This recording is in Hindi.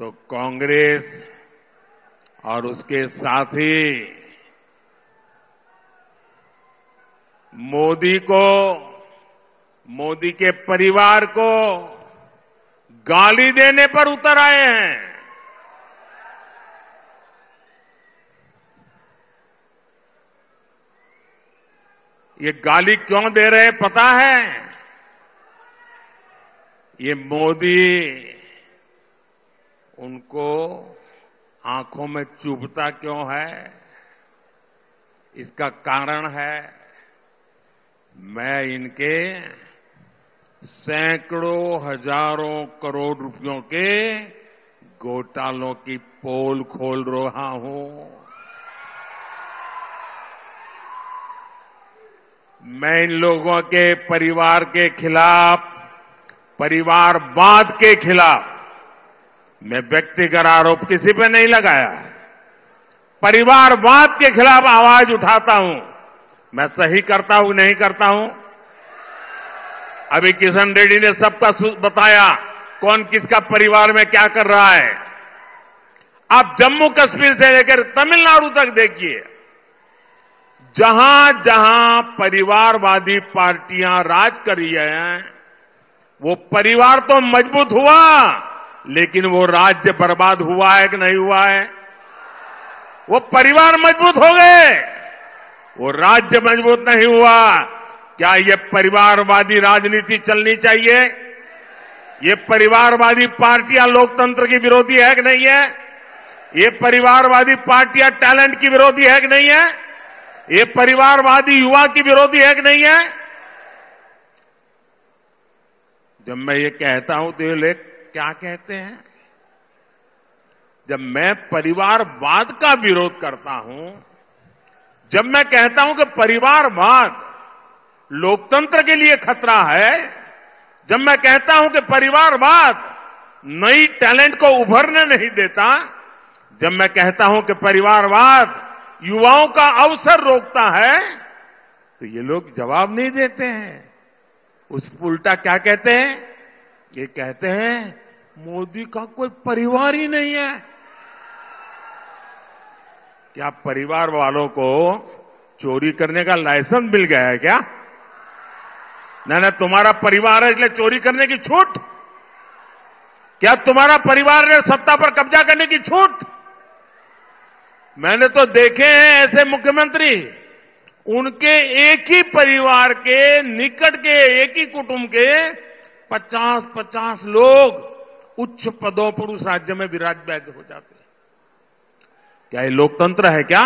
तो कांग्रेस और उसके साथी मोदी को, मोदी के परिवार को गाली देने पर उतर आए हैं। ये गाली क्यों दे रहे हैं पता है? ये मोदी उनको आँखों में चुभता क्यों है? इसका कारण है, मैं इनके सैकड़ों हज़ारों करोड़ रुपयों के घोटालों की पोल खोल रहा हूँ। मैं इन लोगों के परिवार के खिलाफ, परिवारवाद के खिलाफ मैं व्यक्तिगत आरोप किसी पे नहीं लगाया। परिवारवाद के खिलाफ आवाज़ उठाता हूँ। मैं सही करता हूँ, नहीं करता हूँ? अभी किशन रेड्डी ने सबका बताया कौन किसका परिवार में क्या कर रहा है। आप जम्मू कश्मीर से लेकर तमिलनाडु तक देखिए। जहाँ जहाँ परिवारवादी पार्टियाँ राज कर रही हैं, वो परिवार तो मज़बूत हुआ। लेकिन वो राज्य बर्बाद हुआ है कि नहीं हुआ है? वो परिवार मज़बूत हो गए। वो राज्य मज़बूत नहीं हुआ। क्या ये परिवारवादी राजनीति चलनी चाहिए? ये परिवारवादी पार्टियाँ लोकतंत्र की विरोधी है कि नहीं है? ये परिवारवादी पार्टियाँ टैलेंट की विरोधी है कि नहीं है? ये परिवारवादी युवा की विरोधी है कि नहीं है? जब मैं ये कहता हूँ तो ये लोग क्या कहते हैं? जब मैं परिवारवाद का विरोध करता हूँ, जब मैं कहता हूँ कि परिवारवाद लोकतंत्र के लिए खतरा है, जब मैं कहता हूँ कि परिवारवाद नई टैलेंट को उभरने नहीं देता, जब मैं कहता हूँ कि परिवारवाद युवाओं का अवसर रोकता है तो ये लोग जवाब नहीं देते हैं। उस उल्टा क्या कहते हैं? ये कहते हैं, मोदी का कोई परिवार ही नहीं है। क्या परिवार वालों को चोरी करने का लाइसेंस मिल गया है क्या? ना ना, तुम्हारा परिवार है इसलिए चोरी करने की छूट। क्या तुम्हारा परिवार ने सत्ता पर कब्जा करने की छूट? मैंने तो देखे हैं ऐसे मुख्यमंत्री, उनके एक ही परिवार के, निकट के, एक ही कुटुंब के 50-50 लोग उच्च पदों पर उस राज्य में विराज विराजमान हो जाते हैं। क्या ये लोकतंत्र है क्या?